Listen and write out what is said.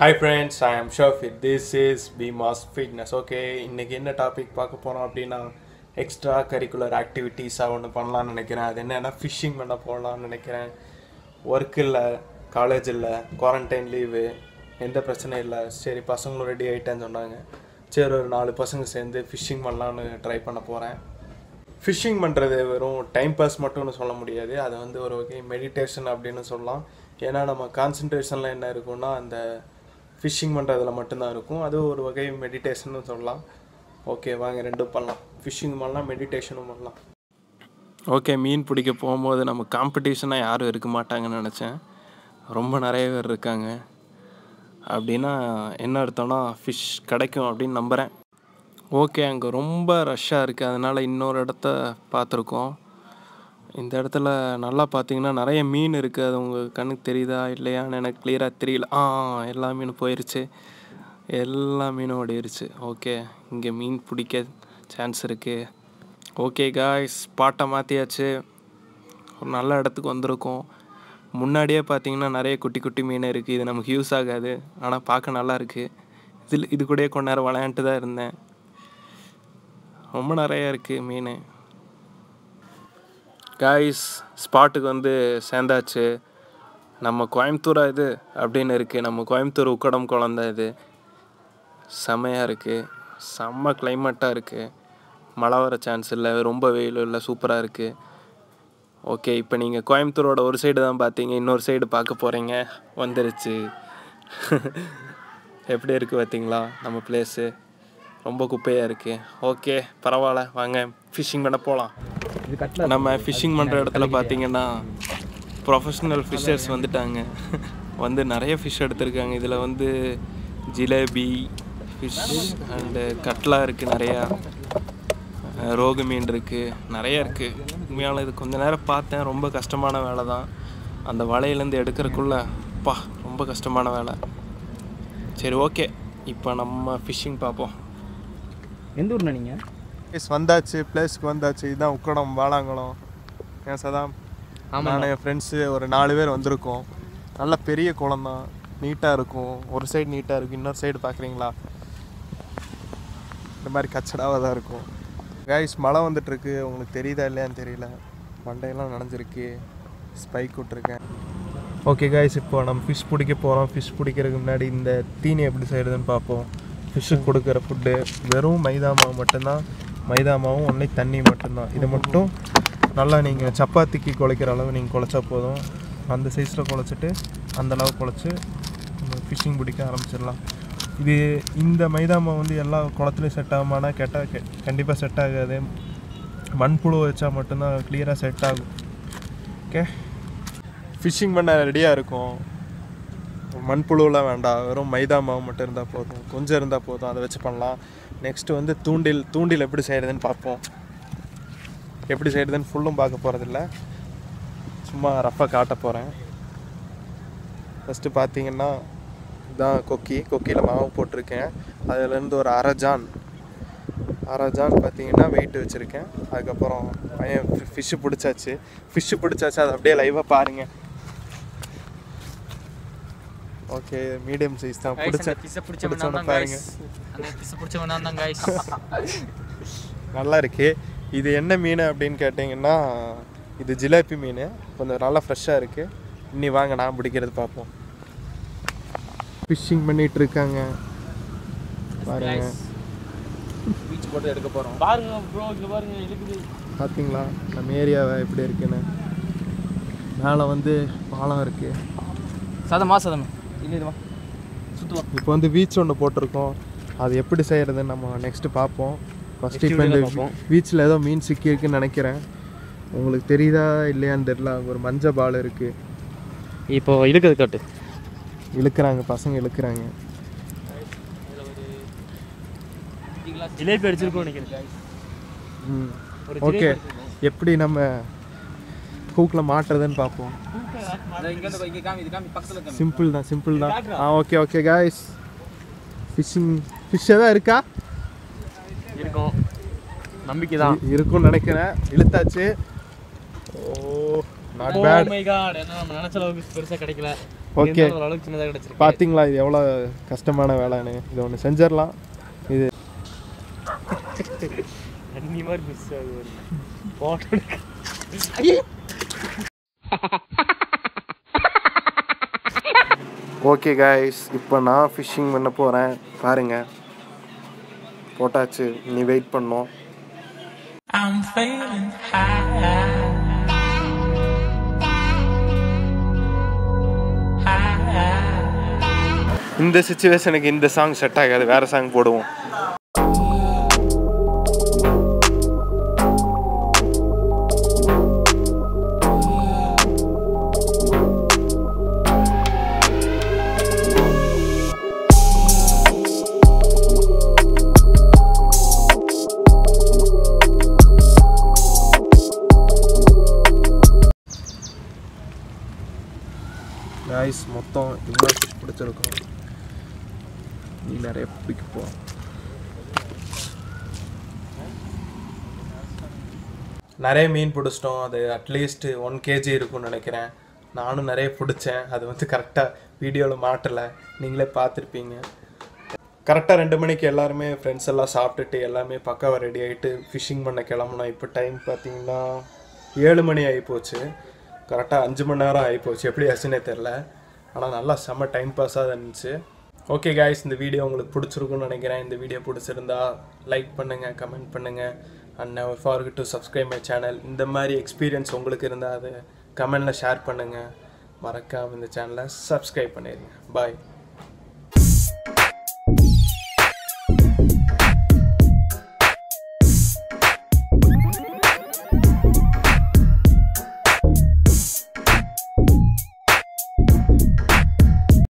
Hi friends I am ஷோஃபிட் this is B mass fitness okay இன்றைக்கி என்ன topic பார்க்க போகிறோம் அப்படின்னா எக்ஸ்ட்ரா கரிக்குலர் ஆக்டிவிட்டீஸாக ஒன்று பண்ணலாம்னு நினைக்கிறேன். அது என்னென்னா ஃபிஷ்ஷிங் பண்ண போகலான்னு நினைக்கிறேன். ஒர்க் இல்லை காலேஜ் இல்லை குவாரண்டைன் லீவு எந்த பிரச்சனையும் இல்லை. சரி பசங்களும் ரெடி ஆகிட்டேன்னு சொன்னாங்க. சரி ஒரு நாலு பசங்க சேர்ந்து ஃபிஷ்ஷிங் பண்ணலான்னு ட்ரை பண்ண போகிறேன் ஃபிஷ்ஷிங் பண்ணுறது வெறும் டைம் பாஸ் மட்டும்னு சொல்ல முடியாது. அது வந்து ஒரு வகை மெடிடேஷன் அப்படின்னு சொல்லலாம். ஏன்னா நம்ம கான்சன்ட்ரேஷனில் என்ன இருக்குன்னா அந்த ஃபிஷ்ஷிங் பண்ணுறதுல மட்டும்தான் இருக்கும். அது ஒரு வகை மெடிடேஷன்னு சொல்லலாம். ஓகே வாங்க ரெண்டும் பண்ணலாம். ஃபிஷ்ஷிங் பண்ணலாம் மெடிடேஷனும் பண்ணலாம். ஓகே மீன் பிடிக்க போகும்போது நம்ம காம்படிஷனாக யாரும் இருக்க மாட்டாங்கன்னு நினச்சேன். ரொம்ப நிறைய பேர் இருக்காங்க. அப்படின்னா என்ன அர்த்தம்னா ஃபிஷ் கிடைக்கும் அப்படின்னு நம்புகிறேன் ஓகே அங்கே ரொம்ப ரஷ்ஷாக இருக்குது அதனால் இன்னொரு இடத்த பார்த்துருக்கோம். இந்த இடத்துல நல்லா பார்த்தீங்கன்னா நிறைய மீன் இருக்குது. அது உங்கள் கண்ணுக்கு தெரியுதா இல்லையான்னு எனக்கு கிளியராக தெரியல. ஆ எல்லா மீனும் போயிடுச்சு எல்லா மீனும் ஓடிடுச்சு ஓகே இங்கே மீன் பிடிக்க சான்ஸ் இருக்குது ஓகே காய்ஸ் பாட்டை மாற்றியாச்சு ஒரு நல்ல இடத்துக்கு வந்திருக்கோம். முன்னாடியே பார்த்தீங்கன்னா நிறைய குட்டி குட்டி மீன் இருக்குது இது நமக்கு யூஸ் ஆகாது. ஆனால் பார்க்க நல்லா இருக்குது இதில் இது கூடயே கொஞ்ச நேரம் விளையாண்டு தான் இருந்தேன். ரொம்ப நிறையா இருக்குது மீன். காய்ஸ் ஸ்பாட்டுக்கு வந்து சேர்ந்தாச்சு. நம்ம கோயம்புத்தூரா இது அப்படின்னு இருக்குது நம்ம கோயம்புத்தூர் உக்கடம் குழந்த இது. செமையாக இருக்குது செம்ம கிளைமேட்டாக இருக்குது மழை வர சான்ஸ் இல்லை. ரொம்ப வெயில் இல்லை. சூப்பராக இருக்குது ஓகே இப்போ நீங்கள் கோயம்புத்தூரோட ஒரு சைடு தான் பார்த்தீங்க இன்னொரு சைடு பார்க்க போகிறீங்க வந்துருச்சு. எப்படி இருக்குது பார்த்தீங்களா நம்ம பிளேஸு ரொம்ப குப்பையாக இருக்குது ஓகே பரவாயில்ல. வாங்க ஃபிஷ்ஷிங் பண்ண போகலாம் நம்ம ஃபிஷ்ஷிங் பண்ணுற இடத்துல பார்த்தீங்கன்னா ப்ரொஃபஷ்னல் ஃபிஷர்ஸ் வந்துட்டாங்க. வந்து நிறைய ஃபிஷ் எடுத்திருக்காங்க. இதில் வந்து ஜிலேபி ஃபிஷ் அண்டு கட்லா இருக்குது நிறையா. ரோகு மீன் இருக்குது நிறைய இருக்குது உண்மையால இது கொஞ்ச நேரம் பார்த்தேன். ரொம்ப கஷ்டமான வேலை தான். அந்த வலையிலேருந்து எடுக்கிறதுக்குள்ள பா ரொம்ப கஷ்டமான வேலை. சரி ஓகே. இப்போ நம்ம ஃபிஷ்ஷிங் பார்ப்போம். எந்த ஊர்ண்ணா நீங்கள் எஸ் வந்தாச்சு பிளேஸ்க்கு வந்தாச்சு. இதுதான் உக்கடம் வாலாங்குளம். ஏன் சதாம் நான் என் ஃப்ரெண்ட்ஸு ஒரு நாலு பேர் வந்திருக்கோம். நல்ல பெரிய குளம் தான். நீட்டாக இருக்கும். ஒரு சைடு நீட்டாக இருக்கும். இன்னொரு சைடு பார்க்குறீங்களா இந்த மாதிரி கச்சடாவாக தான் இருக்கும். கைஸ் மழை வந்துட்டுருக்கு. உங்களுக்கு தெரியுதா இல்லையான்னு தெரியல. மண்டையெல்லாம் நனைஞ்சிருக்கு. ஸ்பைக் விட்ருக்கேன் ஓகே கைஸ் இப்போ நம்ம ஃபிஷ் பிடிக்க போகிறோம் ஃபிஷ் பிடிக்கிறதுக்கு முன்னாடி இந்த தீனி எப்படி செய்கிறதுன்னு பார்ப்போம். ஃபிஷ்ஷுக்கு கொடுக்குற ஃபுட்டு வெறும் மைதா மாவு மட்டும்தான். மைதா மாவும் ஒன்லி தண்ணி மட்டும்தான். இது மட்டும் நல்லா நீங்கள் சப்பாத்திக்கு குழைக்கிற அளவு நீங்கள் குழைச்சா போதும். அந்த சைஸில் குழச்சிட்டு அந்த அளவு குழைச்சி ஃபிஷ்ஷிங் பிடிக்க ஆரம்பிச்சிடலாம். இது இந்த மைதா மாவு வந்து எல்லா குளத்துலையும் செட் ஆகுமானா கேட்டால் கெ கண்டிப்பாக செட் ஆகாது. மண்புழு வச்சா மட்டும்தான் கிளியராக செட் ஆகும். ஓகே ஃபிஷ்ஷிங் பண்ண ரெடியாக இருக்கும். மண்புழுலாம் வேண்டாம். வெறும் மைதா மாவு மட்டும் இருந்தால் போதும். கொஞ்சம் இருந்தால் போதும். அதை வச்சு பண்ணலாம். நெக்ஸ்ட்டு வந்து தூண்டில் தூண்டில் எப்படி செய்கிறதுன்னு பார்ப்போம். எப்படி செய்கிறதுன்னு ஃபுல்லும் பார்க்க போகிறதில்ல சும்மா ரஃப்பாக காட்ட போகிறேன் ஃபஸ்ட்டு பார்த்தீங்கன்னா இதான் கொக்கி. கொக்கியில் மாவு போட்டிருக்கேன். அதுலேருந்து ஒரு அரஜான் அரஜான் பார்த்தீங்கன்னா வெயிட் வச்சுருக்கேன். அதுக்கப்புறம் பையன் ஃபிஷ்ஷு பிடிச்சாச்சு. ஃபிஷ்ஷு பிடிச்சாச்சு. அதை அப்படியே லைவாக பாருங்கள் ஓகே மீடியம் சைஸ் தான். பிடிச்ச பிடிச்சவன பாருங்க. நல்லா இருக்கு. இது என்ன மீன் அப்படின்னு கேட்டிங்கன்னா இது ஜிலேபி மீன். கொஞ்சம் நல்லா ஃப்ரெஷ்ஷாக இருக்கு. இன்னி வாங்க நான் பிடிக்கிறது பார்ப்போம். ஃபிஷ்ஷிங் பண்ணிட்டு இருக்காங்க. பாருங்க. பீச் போட்டு எடுக்க போகிறோம் பாருங்க ப்ரோ இங்க பாருங்க இருக்குது பார்த்தீங்களா நம்ம ஏரியாவை எப்படி இருக்குன்னு? மேலே வந்து பாலம் இருக்குது சதமா சதம். இல்லை இப்போ வந்து பீச் ஒன்று போட்டிருக்கோம். அது எப்படி செய்கிறதுன்னு நம்ம நெக்ஸ்ட்டு பார்ப்போம். ஃபஸ்ட்டு இப்போ இந்த பீச்சில் ஏதோ மீன் சிக்கியிருக்குன்னு நினைக்கிறேன். உங்களுக்கு தெரியுதா இல்லையான்னு தெரில அங்கே ஒரு மஞ்சள் பால் இருக்குது இப்போ இழுக்கிறது காட்டு. இழுக்கிறாங்க பசங்க இழுக்கிறாங்க. ஜிலேபி அடிச்சிருக்கோம் நினைக்கிறேன். ஓகே எப்படி நம்ம ஹூக்கில் மாட்டுறதுன்னு பார்ப்போம். சிம்பிள் தான் சிம்பிள் தான். ஆ okay okay guys fishing fish எதாவது இருக்கா? இருக்கும். நம்பிக்கை தான் இருக்கும்னு நினைக்கிறேன். இழுத்தாச்சு. Oh not bad my god என்ன நம்ம நினைச்ச அளவுக்கு பெருசா கிடைக்கல. ஓகே ஓரளவுக்கு சின்னதாக கிடச்சிருக்கு. பார்த்தீங்களா இது எவ்வளோ கஷ்டமான வேலைன்னு? இது ஒன்று செஞ்சிடலாம். இது தண்ணி மாதிரி மிஸ் ஆகுது போட்டோ ஓகே காய்ஸ் இப்போ நான் ஃபிஷ்ஷிங் பண்ண போகிறேன் பாருங்கள் போட்டாச்சு. நீ வெயிட் பண்ணோம். I'm feeling high. இந்த சுச்சுவேஷனுக்கு இந்த சாங் செட் ஆகாது. வேறு சாங் போடுவோம். காய்ஸ் மொத்தம் இவ்வளோ பிடிச்சிருக்கும். நீ நிறைய பிடிக்க போ. நிறைய மீன் பிடிச்சிட்டோம். அது அட்லீஸ்ட் ஒன் கேஜி இருக்கும்னு நினைக்கிறேன். நானும் நிறைய பிடிச்சேன். அது வந்து கரெக்டாக வீடியோவில் மாட்டலை. நீங்களே பார்த்துருப்பீங்க. கரெக்டாக ரெண்டு மணிக்கு எல்லாருமே ஃப்ரெண்ட்ஸ் எல்லாம் சாப்பிட்டுட்டு எல்லாமே பக்காவாக ரெடி ஆகிட்டு ஃபிஷ்ஷிங் பண்ண கிளம்புனோம். இப்போ டைம் பார்த்தீங்கன்னா ஏழு மணி ஆகிப்போச்சு கரெக்டாக அஞ்சு மணி நேரம் ஆகிப்போச்சு எப்படி ஆச்சுன்னே தெரில ஆனால் நல்லா செம்ம டைம் பாஸாக இருந்துச்சு. ஓகே காய்ஸ் இந்த வீடியோ உங்களுக்கு பிடிச்சிருக்குன்னு நினைக்கிறேன். இந்த வீடியோ பிடிச்சிருந்தா லைக் பண்ணுங்கள் கமெண்ட் பண்ணுங்கள் and never for to subscribe my channel இந்த மாதிரி எக்ஸ்பீரியன்ஸ் உங்களுக்கு இருந்தால் அது கமெண்டில் ஷேர் பண்ணுங்கள் மறக்காமல் இந்த சேனலை சப்ஸ்கிரைப் பண்ணிடுங்க பாய்